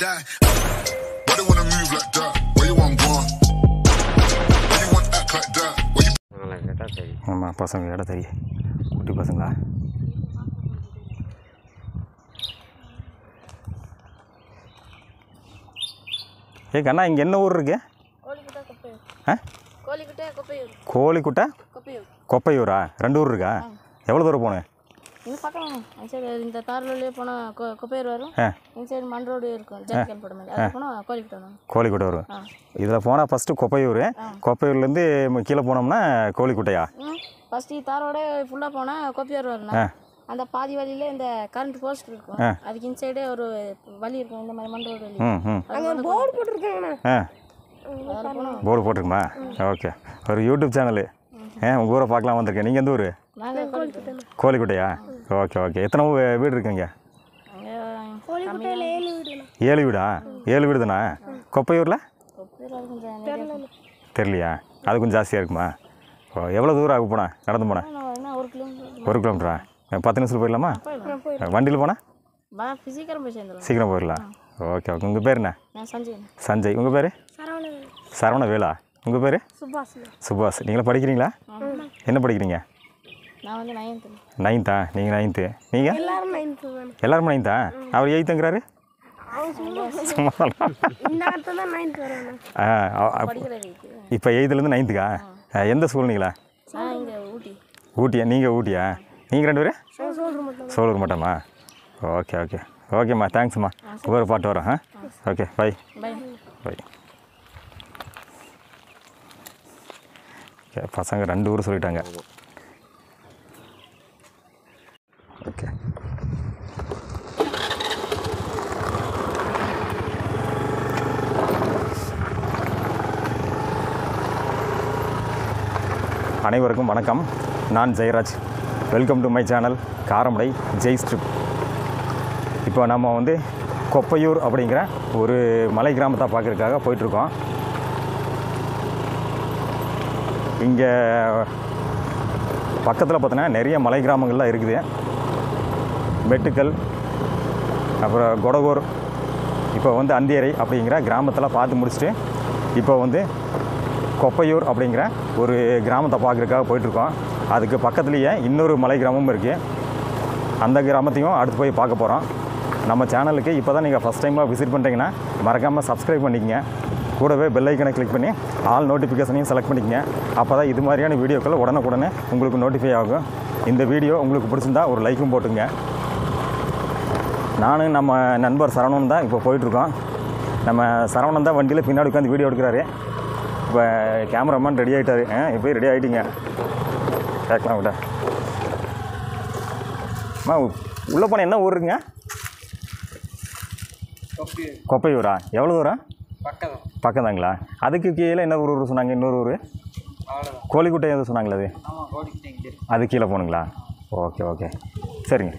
die. Why they wanna move like that? Where you want gone? Why you want act like that? Where you அவங்கள கேட்டால் சரி. ஆமாம் பசங்க இடம் குட்டி பசங்களா? ஏ கண்ணா இங்கே என்ன ஊர் இருக்கு? கோழிக்குட்டை கொப்பையூர். ரெண்டு ஊர் இருக்கா? எவ்வளோ தூரம் போகணும் இது பக்கம் அந்த சைடு இந்த தார்லூர்லேயே போனால் கொ கொப்பையூர் வரும். இந்த சைடு மண் ரோடு இருக்கும் ஜாக்கியல் போட மாதிரி. அது போனால் கோழிக்குட்டை வரும். கோழிக்குட்டை வரும். இதில் போனால் ஃபஸ்ட்டு கொப்பையூர். கொப்பையூர்லேருந்து கீழே போனோம்னா கோழிக்குட்டையா? ஃபஸ்ட்டு தாரோட ஃபுல்லாக போனால் கொப்பையூர் வரணும். அந்த பாதி வழியில இந்த கரண்ட் போஸ்ட் இருக்கும். அதுக்கு இந்த சைடே ஒரு வழி இருக்கும் இந்த மாதிரி மண் ரோடு வழி. அங்கே போர்டு போனால் போர்டு போட்டிருக்குமா? ஓகே. ஒரு யூடியூப் சேனலு ஏ உங்கள் ஊரை பார்க்கலாம் வந்திருக்கேன். நீங்கள் எந்த ஊர்? கோழிக்குட்டையா? Okay okay. எத்தனை வீடு இருக்குங்க ஏழு வீடா ஏழு வீடு? தானே? கொப்பையூரில்? தெரியலையா? அது கொஞ்சம் ஜாஸ்தியாக இருக்குமா? ஓ எவ்வளோ தூரம் ஆகும் போனா? நடந்து போனேன் ஒரு கிலோமீட்டர் பத்து நிமிஷத்தில் போயிடலாமா? போயிடலாம். வண்டியில் போனால் சீக்கிரம் போயிடலாம். Okay okay. உங்கள் பேர் என்ன? நான் சஞ்சய் சஞ்சய். உங்கள் பேர்? சரவண வேலா உங்கள் பேர்? சுபாஷ் சுபாஷ். நீங்களும் படிக்கிறீங்களா? என்ன படிக்கிறீங்க? நான் வந்து நைன்த்து நைன்த்தா நீங்கள் நைன்த்து நீங்கள் எல்லாரும் நைன்த்து தானே. எல்லாருமே நைன்த்தா அவர் எயித்துங்கிறாரு சும்மா இப்போ எயித்துலேருந்து நைன்த்துக்கா எந்த ஸ்கூல் நீங்களா? ஊட்டியா? நீங்கள் ஊட்டியா? நீங்கள் ரெண்டு பேரும் சோலூர் மட்டுமா? Okay okay. ஓகேம்மா தேங்க்ஸ்ம்மா ஒவ்வொரு பாட்டு வரோம் ஆ? ஓகே பை பை பசங்க ரெண்டு ஊர் சொல்லிட்டாங்க. அனைவருக்கும் வணக்கம். நான் Jayaraj. Welcome to my channel Karamadai Jai strip இப்போ நம்ம வந்து கொப்பையூர் அப்படிங்கிற ஒரு மலை கிராமத்தை பார்க்குறதுக்காக போயிட்டுருக்கோம். இங்கே பக்கத்தில் பார்த்தோன்னா நிறைய மலை கிராமங்கள்லாம் இருக்குது. மெட்டுக்கல் அப்புறம் கொடகூர் இப்போ வந்து அந்தியரை அப்படிங்கிற கிராமத்தில் பார்த்து முடிச்சுட்டு இப்போ வந்து கொப்பையூர் அப்படிங்கிற ஒரு கிராமத்தை பார்க்குறதுக்காக போயிட்டுருக்கோம். அதுக்கு பக்கத்துலேயே இன்னொரு மலை கிராமமும் இருக்குது அந்த கிராமத்தையும் அடுத்து போய் பார்க்க போகிறோம் நம்ம சேனலுக்கு இப்போ தான் நீங்கள் ஃபஸ்ட் டைமாக விசிட் பண்ணுறீங்கன்னா மறக்காமல் சப்ஸ்கிரைப் பண்ணிக்கங்க. கூடவே பெல் ஐக்கனை கிளிக் பண்ணி ஆல் நோட்டிஃபிகேஷனையும் செலக்ட் பண்ணிக்கங்க. அப்போ தான் இது மாதிரியான வீடியோக்கள் உடனுக்குடனே உங்களுக்கு நோட்டிஃபை ஆகும். இந்த வீடியோ உங்களுக்கு பிடிச்சிருந்தா ஒரு லைக்கும் போட்டுங்க. நானும் நம்ம நண்பர் சரவணன் தான் இப்போ போயிட்டுருக்கோம். நம்ம சரவணன் தான் வண்டியில் பின்னாடி உட்காந்து வீடியோ எடுக்கிறாரு. இப்போ கேமராமேன் ரெடி ஆகிட்டாரு ஆ இப்போ ரெடி ஆகிட்டீங்க கேட்கலாம் விட அம்மா உள்ளே போனால் என்ன ஊர் இருக்குங்க? கொப்பையூரா எவ்வளோ தூரம் பக்கம் பக்கம்தாங்களா அதுக்கு கீழே என்ன ஊர் ஊர் சொன்னாங்க? இன்னொரு ஊர்? கோழிக்குட்டை எதுவும் சொன்னாங்களா அது. அது கீழே போகணுங்களா? Okay okay. சரிங்க.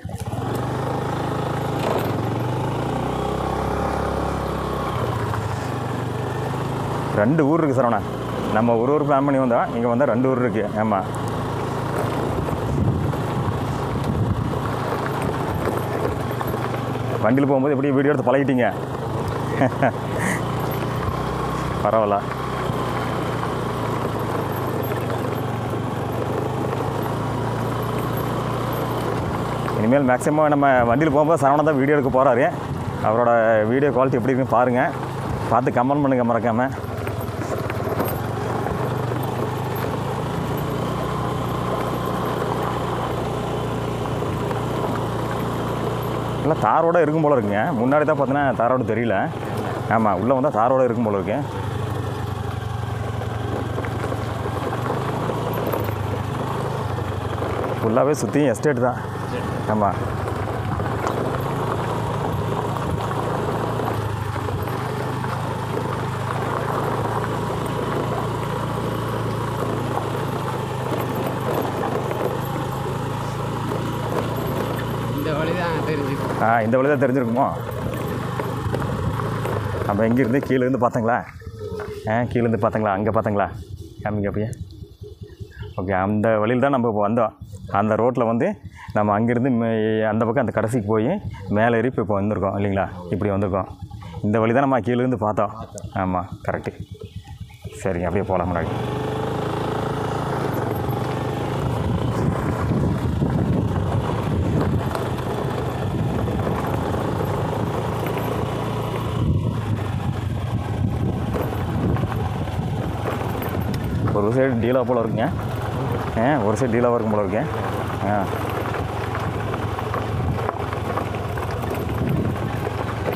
ரெண்டு ஊர் இருக்குது சரவணா. நம்ம ஒரு ஊர் பிளான் பண்ணி வந்தால் இங்கே வந்தால் ரெண்டு ஊர் இருக்குது ஆமாம் வண்டியில் போகும்போது எப்படி வீடியோ எடுத்து பழகிட்டீங்க? பரவாயில்ல. இனிமேல் மேக்ஸிமம் நம்ம வண்டியில் போகும்போது சரவணன் தான் வீடியோ எடுக்க போகிறாரு அவரோட வீடியோ குவாலிட்டி எப்படி இருக்குன்னு பாருங்கள் பார்த்து கமெண்ட் பண்ணுங்கள் மறக்காமல் தாரோட இருக்கும் போல இருக்குங்க. முன்னாடி தான் பார்த்தீங்கன்னா தாரோடு தெரியல. ஆமாம் உள்ளே வந்தால் தாரோடு இருக்கும் போல இருக்கு. ஃபுல்லாகவே சுற்றியும் எஸ்டேட் தான். ஆமாம் இந்த வழி தான் தெரிஞ்சுக்கும் ஆ இந்த வழி தான் தெரிஞ்சிருக்குமோ? நம்ம எங்கேருந்து கீழேருந்து பார்த்தங்களா? ஆ கீழேருந்து பார்த்தங்களா? அங்கே பார்த்தங்களா? காமிங்க அப்படியே. ஓகே அந்த வழியில் தான் நம்ம இப்போ வந்தோம். அந்த ரோட்டில் வந்து நம்ம அங்கேருந்து மே- அந்த பக்கம் அந்த கடைசிக்கு போய் மேலே ஏறி இப்போ இப்போ வந்திருக்கோம் இல்லைங்களா? இப்படி வந்திருக்கோம். இந்த வழி தான் நம்ம கீழேருந்து பார்த்தோம். ஆமாம் கரெக்டு சரிங்க அப்படியே போகலாம் முன்னாடி. சைடு டீலாக போல் இருக்குங்க. ஆ ஒரு சைடு டீலாக இருக்கும் போல் இருக்கேன் ஆ.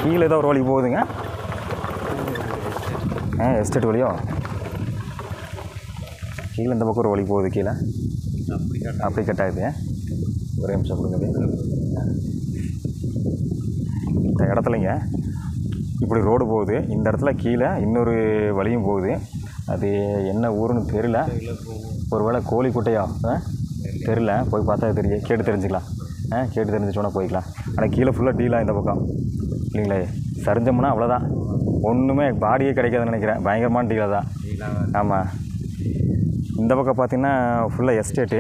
கீழே ஏதோ ஒரு வழி போகுதுங்க. ஆ எஸ்டேட் வழியோ? கீழே இந்த பக்கம் ஒரு வழி போகுது கீழே. அப்படி கட் ஆகுது. ஒரே நிமிஷம் கொடுங்க இந்த இடத்துலங்க இப்படி ரோடு போகுது. இந்த இடத்துல கீழே இன்னொரு வழியும் போகுது. அது என்ன ஊருன்னு தெரியல. ஒருவேளை கோழிக்குட்டையா? ஆ? தெரியல. போய் பார்த்தா தெரியும் கேட்டு தெரிஞ்சுக்கலாம். ஆ? கேட்டு தெரிஞ்சிச்சோன்னா போய்க்கலாம். ஆனால் கீழே ஃபுல்லாக டீலாக இந்த பக்கம். இல்லைங்களே? சரிஞ்சோம்னா அவ்வளோதான் ஒன்றுமே பாடியே கிடைக்காதுன்னு நினைக்கிறேன். பயங்கரமான டீலாக தான் ஆமாம் இந்த பக்கம் பார்த்தீங்கன்னா ஃபுல்லாக எஸ்டேட்டு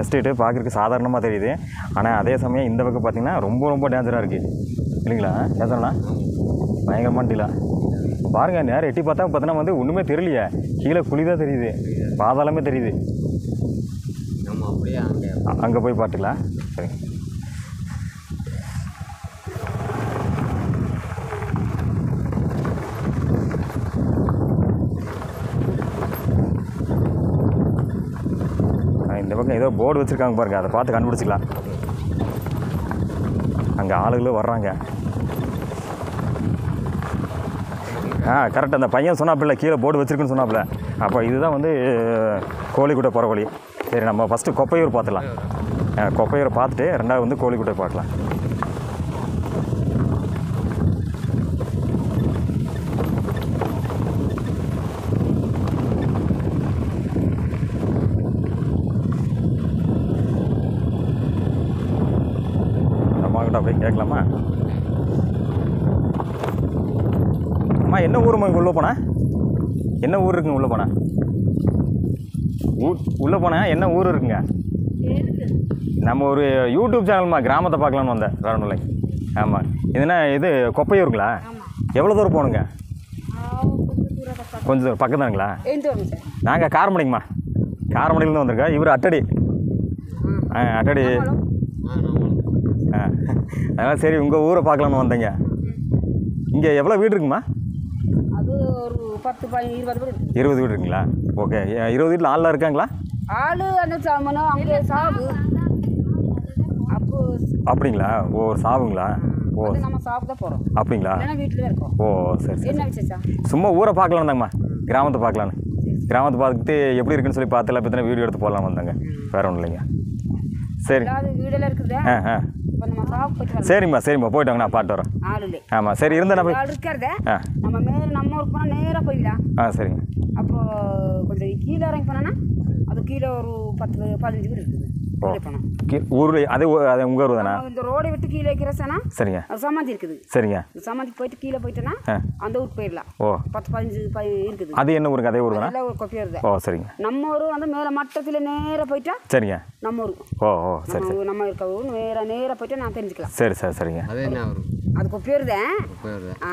எஸ்டேட்டு பார்க்குறதுக்கு சாதாரணமாக தெரியுது. ஆனால் அதே சமயம் இந்த பக்கம் பார்த்திங்கன்னா ரொம்ப ரொம்ப டேஞ்சராக இருக்குது இல்லைங்களா? டேஞ்சர்ண்ணா பயங்கரமான டீலா பாருங்க நேரம் எட்டி பார்த்தா பார்த்தீங்கன்னா வந்து ஒன்றுமே தெரியலையே. கீழே குழி தான் தெரியுது. பாதாளமே தெரியுது. நம்ம அப்படியே அங்கே அங்கே போய் பார்த்துக்கலாம். சரி. இந்த பக்கம் ஏதோ போர்டு வச்சுருக்காங்க பாருங்க. அதை பார்த்து கண்டுபிடிச்சிக்கலாம். அங்கே ஆளுகளும் வர்றாங்க. ஆ கரெக்ட் அந்த பையன் சொன்னாப்பில்ல கீழே போர்டு வச்சிருக்குன்னு சொன்னாப்புல. அப்போ இதுதான் வந்து கோழிக்குட்டை போகிற வழி. சரி நம்ம ஃபஸ்ட்டு கொப்பையூர் பார்த்துலாம் கொப்பையூர் கொப்பையூரை பார்த்துட்டு ரெண்டாவது வந்து கோழிக்குட்டை பார்க்கலாம். அம்மாக்கிட்ட அப்படியே கேட்கலாமா? அம்மா என்ன ஊருமா இங்கே உள்ளே போனேன் என்ன ஊர் இருக்குங்க உள்ளே போனேன் ஊ உள்ளே போனால் என்ன ஊர் இருக்குங்க? நம்ம ஒரு யூடியூப் சேனல்மா கிராமத்தை பார்க்கலான்னு வந்தேன் வேற ஆமாம் இதுனா இது கொப்பையூருங்களா? எவ்வளோ தூரம் போகணுங்க? கொஞ்சம் தூரம் பக்கம் தானுங்களா நாங்கள் காரமணிங்கம்மா. காரமணிலேருந்து வந்திருக்கோம். இவர் அட்டடி. ஆ அட்டடி. ஆ அதனால் சரி உங்கள் ஊரை பார்க்கலான்னு வந்தேங்க. இங்கே எவ்வளோ வீடு இருக்குமா? அது ஒரு பத்து பதினஞ்சு இருபது இருக்கு. இருபது வீடு இருக்குங்களா? ஓகே. இருபது வீட்டில் ஆள்லாம் இருக்காங்களா? ஆளு அந்த சாமனும் அங்கே சாவு. அப்போ அப்படிங்களா? ஓ சாவுங்களா? ஓ. நம்ம சாப்பிட போகிறோம் அப்படிங்களா? இல்லைன்னா வீட்டில் இருக்கோம். ஓ சரி சரி என்ன விசேஷம்? சும்மா ஊரை பார்க்கலாம் தாங்கம்மா. கிராமத்தை பார்க்கலான்னு கிராமத்தை பார்த்துட்டு எப்படி இருக்குன்னு சொல்லி பார்த்து எல்லாம் பற்றின வீடியோ எடுத்து போடலாம் வந்தாங்க. வேற ஒன்றும் இல்லைங்க. சரி. வீடெல்லாம் இருக்குது? ஆ ஆ. நம்ம சரிம்மா சரிம்மா. போயிட்டு வாங்க நான் பாட்டு வரேன். ஆமாம் சரி இருந்தா ஆள் இருக்கிறத நம்ம மேலே நம்ம ஊருக்கு போனால் நேராக போயிடலாம் ஆ சரிங்க. அப்போ கொஞ்சம் கீழே இறங்கி போனோன்னா அது கீழே ஒரு பத்து பதினஞ்சு வீடு இருக்குது. ஊரில் அதே அது உங்கள் ஊர் தானே? இந்த ரோடை விட்டு கீழே வைக்கிறசனா சரிங்க. அது சமாதி இருக்குது. சரிங்க. சமாதிக்கு போயிட்டு கீழே போயிட்டோன்னா. அந்த ஊருக்கு போயிடலாம். ஓ. பத்து பதினஞ்சு பை இருக்குது. அது என்ன ஊருங்க அதே ஊர் தானே ஒரு கொப்பி வருது ஓ சரிங்க. நம்ம ஊர் வந்து மேலே மட்டத்தில் நேராக போயிட்டா சரிங்க. நம்ம ஊர் ஓ ஓ சரி ஊர் நம்ம இருக்க ஊர் நேராக நேராக போயிட்டு நான் தெரிஞ்சுக்கலாம். சரி சரி சரிங்க. அது என்ன வரும் அது கொப்பி வருதேன் போயிடுது ஆ.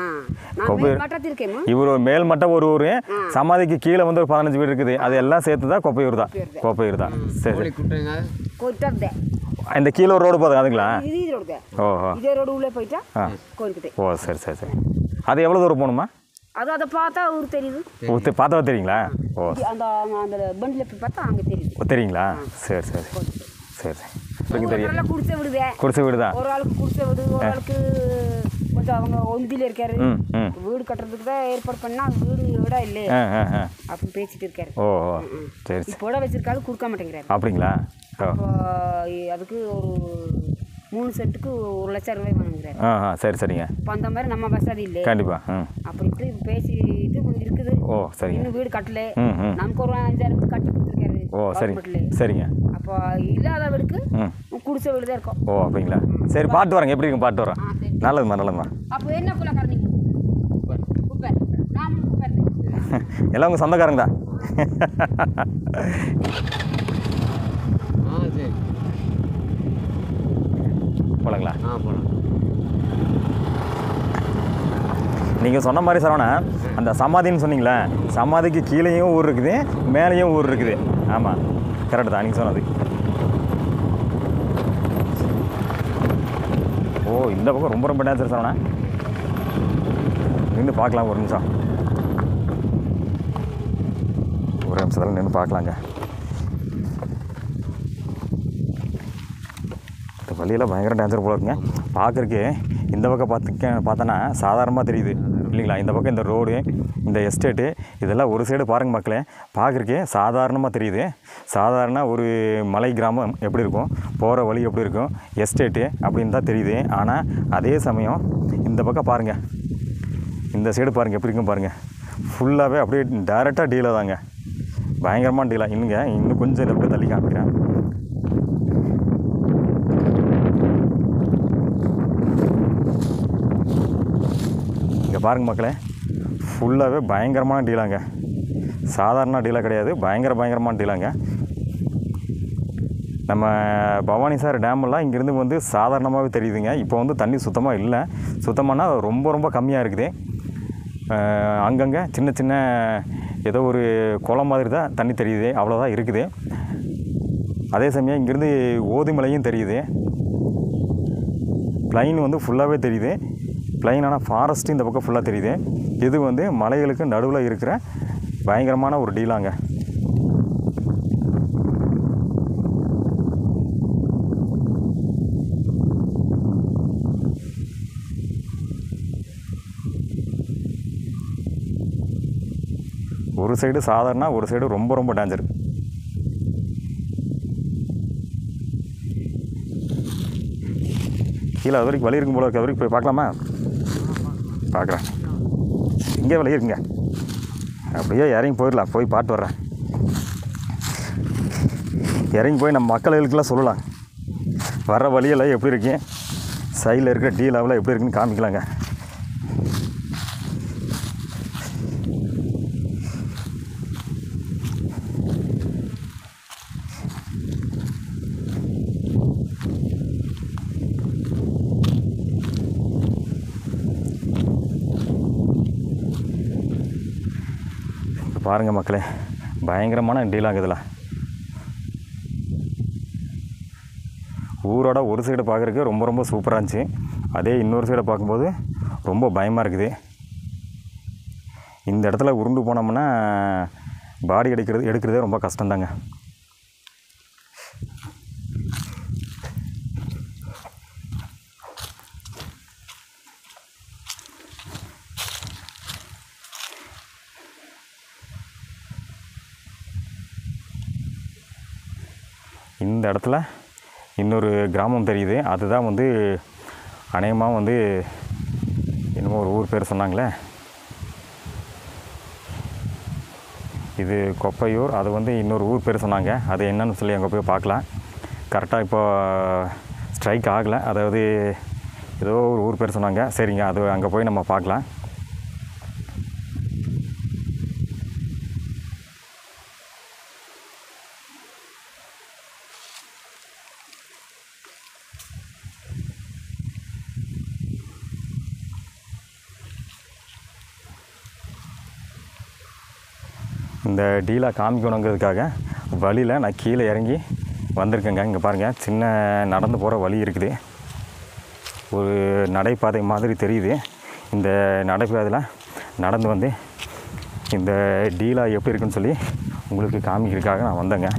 நான் கொப்பி- மேல் மட்டத்தில் இருக்கேன் இவர் ஒரு மேல் மட்டம் ஒரு ஊர் சமாதிக்கு கீழே வந்து ஒரு பதினஞ்சு வீடு இருக்குது. அது எல்லாம் சேர்த்து தான்? கொப்பையூர் தான். கொப்பையூர் தான். சரி இந்த கீழே ஒரு ரோடு போதும் அதுங்களா? இது இது ரோடு இதே உள்ளே போயிட்டா ஓ சரி சரி சரி. அது எவ்வளோ தூரம் போகணுமா? அது அதை பார்த்தா ஊர் தெரியுது. பார்த்தா தெரியுங்களா? ஓ. அந்த அந்த பண்டில் போய் பார்த்தா அங்கே தெரியுது. ஓ, தெரியுங்களா? சரி சரி. சரி சரி. ஒரு தெரியும் குடிச்ச விடுதே குடிசை வீடு தான். ஒரு ஆளுக்கு குடிச்ச விடு ஒரு ஆளுக்கு கொஞ்சம் அவங்க ஒந்தியில் இருக்காரு. வீடு கட்டுறதுக்கு தான் ஏற்பாடு பண்ணா வீடு விட இல்லை. அப்படின்னு பேசிட்டு இருக்காரு. ஓ சரி சரி. இப்போட வச்சிருக்காரு கொடுக்க மாட்டேங்கிறாரு. அப்படிங்களா? அதுக்கு ஒரு மூணு செட்டுக்கு ஒரு லட்சம் ரூபாய் வாங்குறாரு. ஆ சரி சரிங்க. இப்போ அந்த மாதிரி நம்ம வசதி இல்லை. கண்டிப்பாக அப்படின்ட்டு பேசிட்டு கொஞ்சம் இருக்குது. ஓ சரிங்க. இன்னும் வீடு கட்டல. நமக்கு ஒரு அஞ்சாயிரம் கட்டி கொடுத்துருக்காரு. ஓ சரி சரிங்க. அப்போ இல்லாத வீடுக்கு ம். குடிச வீடு தான் இருக்கும். ஓ அப்படிங்களா? சரி பாட்டு வரேங்க எப்படி இருக்கும் பாட்டு வரேன் நல்லதும்மா நல்லதும்மா. அப்போ என்ன நான் குப்பர் எல்லாம் உங்கள் சொந்தக்காரங்க தான். போலங்களா? ஆ போகலாம் நீங்கள் சொன்ன மாதிரி சரவணா அந்த சமாதின்னு சொன்னீங்களே சமாதிக்கு கீழேயும் ஊர் இருக்குது மேலேயும் ஊர் இருக்குது. ஆமாம் கரெக்டு தான் நீங்கள் சொன்னது. ஓ இந்த பக்கம் ரொம்ப ரொம்ப டேஞ்சர் சரவணா நின்று பார்க்கலாம் ஒரு நிமிஷம். ஒரு நிமிஷத்தில் நின்று பார்க்கலாங்க. இந்த வழியெல்லாம் பயங்கர டேஞ்சர் போல இருக்குங்க. பார்க்குறக்கு இந்த பக்கம் பார்த்து பார்த்தோன்னா சாதாரணமாக தெரியுது. இல்லைங்களா? இந்த பக்கம் இந்த ரோடு இந்த எஸ்டேட்டு இதெல்லாம் ஒரு சைடு பாருங்கள் மக்களே. பார்க்குறக்கே சாதாரணமாக தெரியுது. சாதாரண ஒரு மலை கிராமம் எப்படி இருக்கும்? போகிற வழி எப்படி இருக்கும்? எஸ்டேட்டு அப்படின்னு தான் தெரியுது. ஆனால் அதே சமயம் இந்த பக்கம் பாருங்கள் இந்த சைடு பாருங்கள் எப்படி இருக்கும் பாருங்கள் ஃபுல்லாகவே அப்படியே டேரெக்டாக டீலாக தாங்க. பயங்கரமான டீலாக இன்னுங்க இன்னும் கொஞ்சம் இதை அப்படியே தள்ளி காமிக்கிறேன். இங்கே பாருங்க மக்களே. ஃபுல்லாகவே பயங்கரமான டீலாங்க சாதாரண டீலாக கிடையாது பயங்கர பயங்கரமான டீலாங்க நம்ம பவானி சார் டேமெல்லாம் இங்கேருந்து வந்து சாதாரணமாகவே தெரியுதுங்க. இப்போ வந்து தண்ணி சுத்தமாக இல்லை. சுத்தமானா ரொம்ப ரொம்ப கம்மியாக இருக்குது. அங்கங்கே சின்ன சின்ன ஏதோ ஒரு குளம் மாதிரி தான் தண்ணி தெரியுது. அவ்வளோதான் இருக்குது. அதே சமயம் இங்கேருந்து ஓதிமலையும் தெரியுது. ப்ளைன் வந்து ஃபுல்லாகவே தெரியுது. ப்ளைன் ஆனால் ஃபாரஸ்ட்டு இந்த பக்கம் ஃபுல்லாக தெரியுது. இது வந்து மலைகளுக்கு நடுவில் இருக்கிற பயங்கரமான ஒரு டீலாங்க. ஒரு சைடு சாதாரண ஒரு சைடு ரொம்ப ரொம்ப டேஞ்சர் கீழே அது வரைக்கும் வழி இருக்கும் போல இருக்கு. அது வரைக்கும் போய் பார்க்கலாமா? பார்க்குறேன். இங்கே விளையிருங்க அப்படியே இறங்கி போயிடலாம். போய் பாட்டு வர்றேன். இறங்கி போய் நம்ம மக்களுக்கெல்லாம் சொல்லலாம். வர்ற வழியெல்லாம் எப்படி இருக்கேன் சைடில் இருக்கிற டீ லெவலில் எப்படி இருக்குன்னு காமிக்கலாங்க. பாருங்கள் மக்களே பயங்கரமான டீல் இதில். ஊரோட ஒரு சைடு பார்க்குறதுக்கு ரொம்ப ரொம்ப சூப்பராக இருந்துச்சு. அதே இன்னொரு சைடை பார்க்கும்போது ரொம்ப பயமாக இருக்குது. இந்த இடத்துல உருண்டு போனோம்னா பாடி எடுக்கிறது எடுக்கிறதே ரொம்ப கஷ்டம்தாங்க. இந்த இடத்துல இன்னொரு கிராமம் தெரியுது. அதுதான் வந்து அநேகமாக வந்து என்னமோ ஒரு ஊர் பேர் சொன்னாங்களே. இது கொப்பையூர். அது வந்து இன்னொரு ஊர் பேர் சொன்னாங்க. அது என்னன்னு சொல்லி அங்கே போய் பார்க்கலாம். கரெக்டாக இப்போ ஸ்ட்ரைக் ஆகலை. அதாவது ஏதோ ஒரு ஊர் பேர் சொன்னாங்க. சரிங்க அது அங்கே போய் நம்ம பார்க்கலாம். இந்த டீலா காமிக்கணுங்கிறதுக்காக வழியில் நான் கீழே இறங்கி வந்திருக்கேங்க. இங்கே பாருங்கள் சின்ன நடந்து போகிற வழி இருக்குது. ஒரு நடைபாதை மாதிரி தெரியுது. இந்த நடைபாதையில் நடந்து வந்து இந்த டீலா எப்படி இருக்குன்னு சொல்லி உங்களுக்கு காமிக்கிறதுக்காக நான் வந்தேங்க.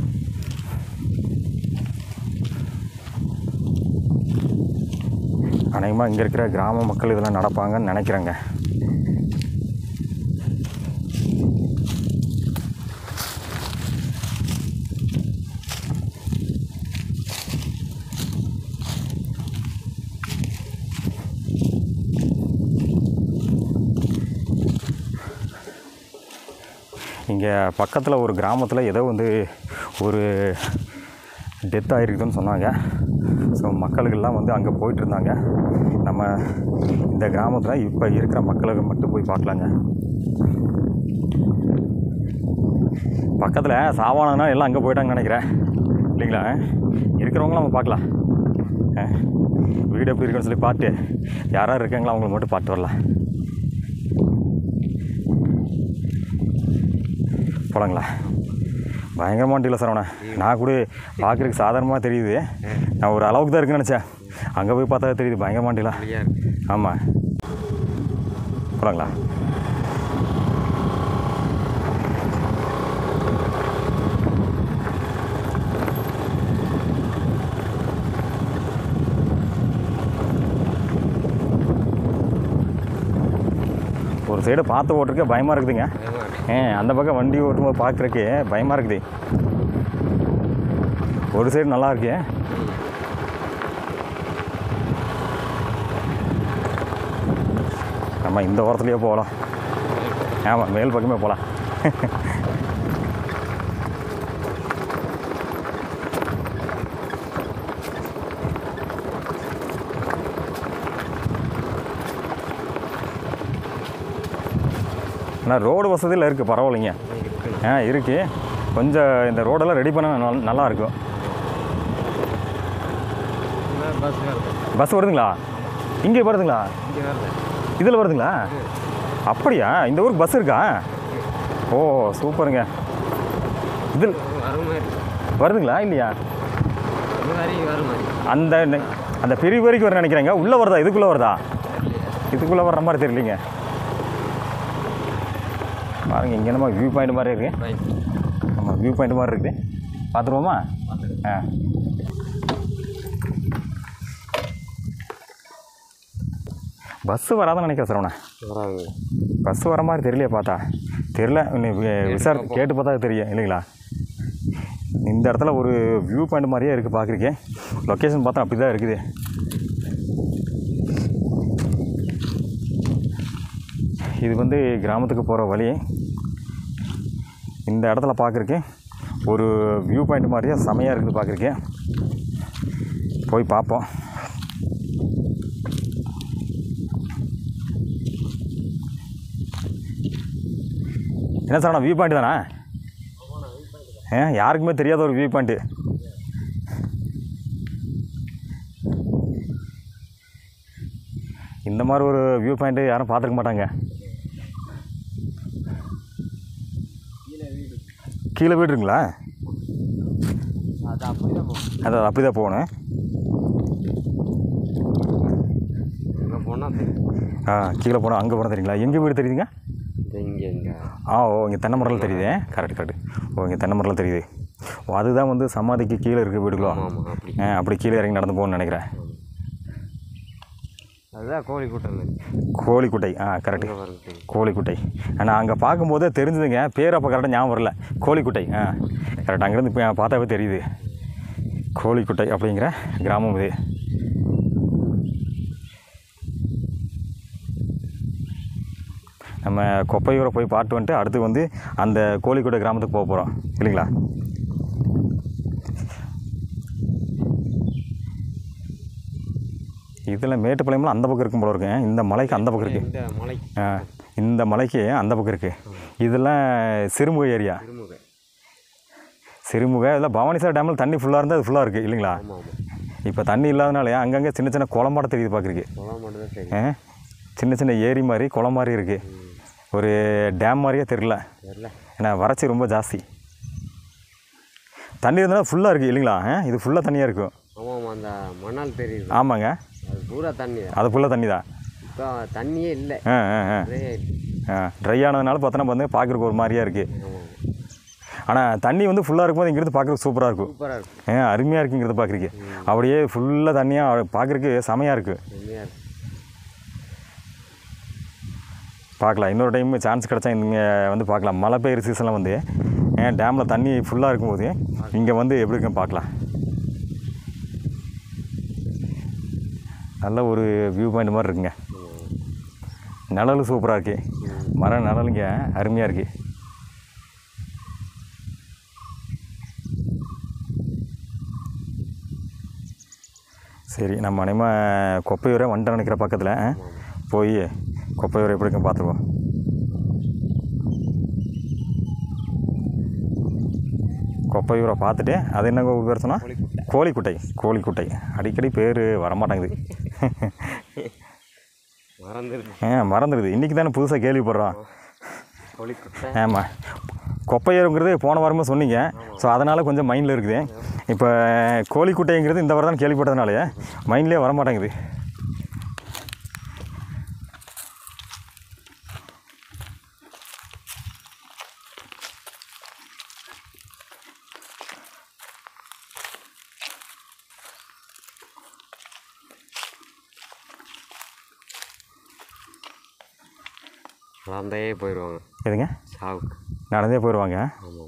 அநேகமாக இங்கே இருக்கிற கிராம மக்கள் இதெல்லாம் நடப்பாங்கன்னு நினைக்கிறேங்க. இங்கே பக்கத்தில் ஒரு கிராமத்தில் ஏதோ வந்து ஒரு டெத் ஆகிருக்குதுன்னு சொன்னாங்க. ஸோ மக்களுக்கெல்லாம் வந்து அங்கே போயிட்டு இருந்தாங்க நம்ம இந்த கிராமத்தில் இப்போ இருக்கிற மக்களுக்கு மட்டும் போய் பார்க்கலாங்க. பக்கத்தில் சாவானனா எல்லாம் அங்கே போயிட்டாங்கன்னு நினைக்கிறேன். இல்லைங்களா? இருக்கிறவங்களும் நம்ம பார்க்கலாம். வீடு எப்படி இருக்குன்னு சொல்லி பார்த்து யாராவது இருக்காங்களோ அவங்கள மட்டும் பார்த்து வரலாம். போலாங்களா பயங்கரமான டீல சரவணா நான் கூட பார்க்குறதுக்கு சாதாரணமாக தெரியுது. நான் ஒரு அளவுக்கு தான் இருக்குன்னு நினச்சேன். அங்கே போய் பார்த்தா தெரியுது. பயங்கரமான டீலா ஆமாம் போலாங்களா ஒரு சைடு பார்த்து ஓட்டுறதுக்கு பயமாக இருக்குதுங்க. அந்த பக்கம் வண்டி ஓட்டும்போது பார்க்குறக்கு பயமாக இருக்குது. ஒரு சைடு நல்லா இருக்கு. நம்ம இந்த ஓரத்துலேயே போகலாம். ஆமாம் மேல் பக்கமே போகலாம். ஆனால் ரோடு வசதியில் இருக்குது பரவாயில்லைங்க. ஆ இருக்குது கொஞ்சம் இந்த ரோடெல்லாம் ரெடி பண்ணால் நல்லா இருக்கும் பஸ் வருதுங்களா? இங்கே வருதுங்களா? இதில் வருதுங்களா? அப்படியா? இந்த ஊருக்கு பஸ் இருக்கா? ஓ சூப்பருங்க. இதில் வருதுங்களா? இல்லையா? அந்த அந்த பிரிவு வரைக்கும் வர நினைக்கிறேங்க. உள்ளே வருதா? இதுக்குள்ளே வருதா? இதுக்குள்ளே வர்ற மாதிரி தெரியலீங்க. பாருங்க இங்கே நம்ம வியூ பாயிண்ட் மாதிரி இருக்கு. பைக் நம்ம வியூ பாயிண்ட் மாதிரி இருக்குது. பார்த்துருவோமா? ஆ. பஸ்ஸு வராதுன்னு நினைக்கிறேன் சரவணா. வராங்க பஸ் வர மாதிரி தெரியலையே பார்த்தா. தெரில விசாரி கேட்டு பார்த்தா தெரியும் இல்லைங்களா? இந்த இடத்துல ஒரு வியூ பாயிண்ட் மாதிரியே இருக்குது பார்க்குறீங்க. லொக்கேஷன் பார்த்தா அப்படி தான் இருக்குது. இது வந்து கிராமத்துக்கு போகிற வழி. இந்த இடத்துல பார்க்குறக்கு ஒரு வியூ பாயிண்ட் மாதிரியே செமையாக இருக்குது பார்க்குறக்கு போய் பார்ப்போம். என்ன சார் வியூ பாயிண்ட் தானே? ஏ யாருக்குமே தெரியாத ஒரு வியூ பாயிண்ட்டு இந்த மாதிரி ஒரு வியூ பாயிண்ட்டு யாரும் பார்த்துருக்க மாட்டாங்க. கீழே வீடு இருக்குங்களா அது அப்படி தான் போகும். அது அப்படி தான் போகணும் ஆ கீழே போனால் அங்கே போனால் தெரியுங்களா? எங்கே வீடு தெரியுதுங்க? இங்கே இங்கே. ஆ ஓ இங்கே தென்னை மரம்லாம் தெரியுது. கரெக்ட் கரெக்ட் ஓ இங்கே தென்னை மரம்லாம் தெரியுது. ஓ அதுதான் வந்து சமாதிக்கு கீழே இருக்க வீடுகளோ? ஆ அப்படி கீழே இறங்கி நடந்து போகணும்னு நினைக்கிறேன். அதுதான் கோழி கூட்டம் மாதிரி. கோழிக்குட்டை ஆ கரெக்டு. கோழிக்குட்டை. ஆனால் அங்கே பார்க்கும்போதே தெரிஞ்சுதுங்க. பேர் அப்போ கரெக்டாக ஞாபகம் வரல. கோழிக்குட்டை ஆ. கரெக்ட் அங்கேருந்து பார்த்தாவே தெரியுது. கோழிக்குட்டை அப்படிங்கிற கிராமம் இது. நம்ம கொப்பையூரை போய் பாட்டு வந்துட்டு அடுத்து வந்து அந்த கோழிக்குட்டை கிராமத்துக்கு போக போகிறோம் இல்லைங்களா? இதில் மேட்டுப்பாளையம்லாம் அந்த பக்கம் இருக்கும் போல இருக்குங்க இந்த மலைக்கு அந்த பக்கம் இருக்குது இந்த ஆ, இந்த மலைக்கு அந்த பக்கம் இருக்குது இதெல்லாம் சிறுமுகை ஏரியா. சிறுமுகை. இதெல்லாம் பவானிசார் டேமில் தண்ணி ஃபுல்லாக இருந்தால் அது ஃபுல்லாக இருக்குது இல்லைங்களா? இப்போ தண்ணி இல்லாதனால அங்கங்கே சின்ன சின்ன குளமாட தெரியுது பார்க்குறக்கு சின்ன சின்ன ஏரி மாதிரி குளம் மாதிரி இருக்குது ஒரு டேம் மாதிரியே தெரில. தெரில. ஏன்னா வறட்சி ரொம்ப ஜாஸ்தி. தண்ணி இருந்தாலும் ஃபுல்லாக இருக்குது இல்லைங்களா? ஆ, இது ஃபுல்லாக தண்ணியாக இருக்கும். ஆமாம் அந்த மணல் தெரியுது. ஆமாங்க. பூரா தண்ணி அது ஃபுல்லாக தண்ணி தான் இப்போ தண்ணியே இல்லை. ஆ ஆ ஆ. ட்ரை ஆனதுனால பார்த்தோன்னா வந்து பார்க்குறக்கு ஒரு மாதிரியாக இருக்குது ஆனால் தண்ணி வந்து ஃபுல்லாக இருக்கும்போது இங்கிருந்து பார்க்குறதுக்கு சூப்பராக இருக்கும். சூப்பராக இருக்கும். ஏன் அருமையாக இருக்குங்கிறத பார்க்குறீங்க அப்படியே ஃபுல்லாக தண்ணியாக பார்க்குறக்கு செமையாக இருக்குது பார்க்கலாம். இன்னொரு டைம் சான்ஸ் கிடச்சா இங்கே வந்து பார்க்கலாம். மழை பெய்யுற சீசனில் வந்து ஏன் டேமில் தண்ணி ஃபுல்லாக இருக்கும்போது இங்கே வந்து எப்படி இருக்குன்னு பார்க்கலாம். நல்ல ஒரு வியூ பாயிண்ட் மாதிரி இருக்குங்க. நிழல் சூப்பராக இருக்கு. மர நிழலுங்க அருமையாக இருக்குது சரி நம்ம அனைமா கொப்பையூரை வந்துட்டு நினைக்கிற பக்கத்தில்? போய் கொப்பையூரை எப்படி இருக்குன்னு பார்த்துருவோம். கொப்பையூரை பார்த்துட்டு அது என்ன பேர் சொன்னா? கோழிக்குட்டை. கோழிக்குட்டை. அடிக்கடி பேர் வரமாட்டேங்குது. மறந்துருக்கு ஆ மறந்துடுது. இன்றைக்கி தானே புதுசாக கேள்விப்படுறோம். கோழிக்குட்டை. ஆமாம் கொப்பையருங்கிறது போன வாரமே சொன்னீங்க. ஸோ அதனால் கொஞ்சம் மைண்டில் இருக்குது. இப்போ கோழிக்குட்டைங்கிறது இந்த வாரம் தான் கேள்விப்பட்டதுனாலே மைண்ட்லேயே வர மாட்டேங்குது நடந்தே போயிடுவாங்க எதுங்க? சாவுக்கு. நடந்தே போயிடுவாங்க ஆமாம்